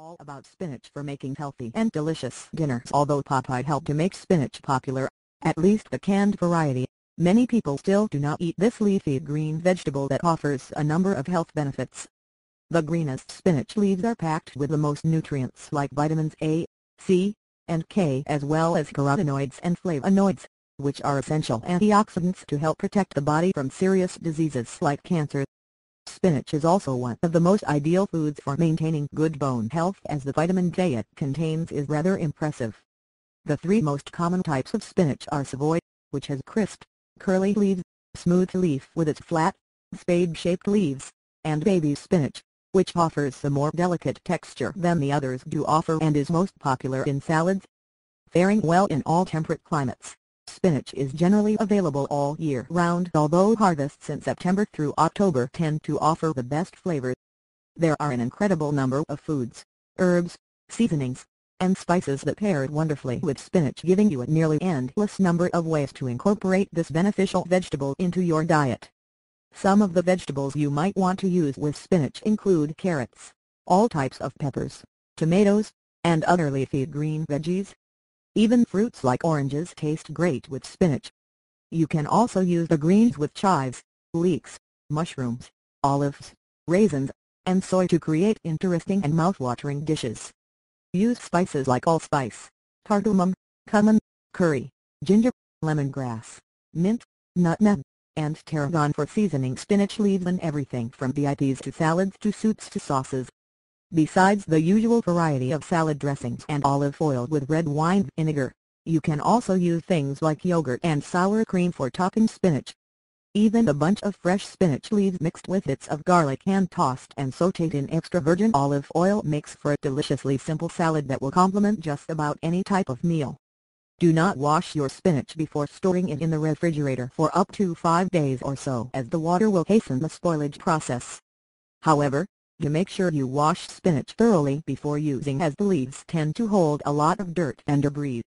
all about spinach for making healthy and delicious dinners. Although Popeye helped to make spinach popular, at least the canned variety, many people still do not eat this leafy green vegetable that offers a number of health benefits. The greenest spinach leaves are packed with the most nutrients like vitamins A, C, and K as well as carotenoids and flavonoids, which are essential antioxidants to help protect the body from serious diseases like cancer. Spinach is also one of the most ideal foods for maintaining good bone health as the vitamin K it contains is rather impressive. The three most common types of spinach are Savoy, which has crisp, curly leaves, smooth leaf with its flat, spade-shaped leaves, and baby spinach, which offers a more delicate texture than the others do offer and is most popular in salads. Faring well in all temperate climates, Spinach is generally available all year round although harvests in September through October tend to offer the best flavor. There are an incredible number of foods, herbs, seasonings, and spices that pair wonderfully with spinach giving you a nearly endless number of ways to incorporate this beneficial vegetable into your diet. Some of the vegetables you might want to use with spinach include carrots, all types of peppers, tomatoes, and other leafy green veggies. Even fruits like oranges taste great with spinach. You can also use the greens with chives, leeks, mushrooms, olives, raisins, and soy to create interesting and mouth-watering dishes. Use spices like allspice, cardamom, cumin, curry, ginger, lemongrass, mint, nutmeg, and tarragon for seasoning spinach leaves in everything from dips to salads to soups to sauces. Besides the usual variety of salad dressings and olive oil with red wine vinegar, you can also use things like yogurt and sour cream for topping spinach. Even a bunch of fresh spinach leaves mixed with bits of garlic and tossed and sautéed in extra virgin olive oil makes for a deliciously simple salad that will complement just about any type of meal. Do not wash your spinach before storing it in the refrigerator for up to 5 days or so as the water will hasten the spoilage process. However, to make sure you wash spinach thoroughly before using as the leaves tend to hold a lot of dirt and debris.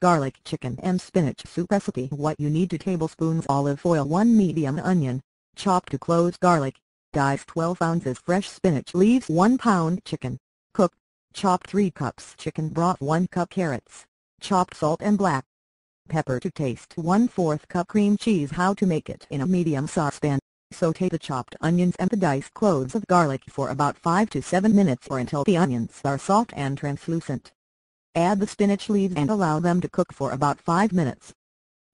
Garlic chicken and spinach soup recipe. What you need 2 tablespoons olive oil 1 medium onion, chopped to close garlic, dice 12 ounces fresh spinach leaves 1 pound chicken, cook, chopped 3 cups chicken broth 1 cup carrots, chopped salt and black pepper to taste 1 4th cup cream cheese. How to make it in a medium saucepan Sauté the chopped onions and the diced cloves of garlic for about 5 to 7 minutes or until the onions are soft and translucent. Add the spinach leaves and allow them to cook for about 5 minutes.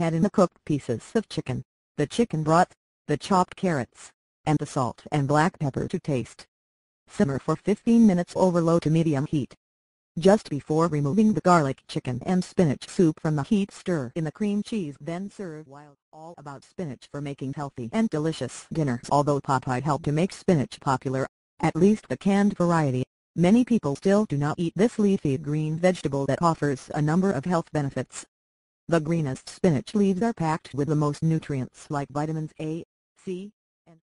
Add in the cooked pieces of chicken, the chicken broth, the chopped carrots, and the salt and black pepper to taste. Simmer for 15 minutes over low to medium heat. Just before removing the garlic chicken and spinach soup from the heat stir in the cream cheese then serve while all about spinach for making healthy and delicious dinners although Popeye helped to make spinach popular, at least the canned variety, many people still do not eat this leafy green vegetable that offers a number of health benefits. The greenest spinach leaves are packed with the most nutrients like vitamins A, C,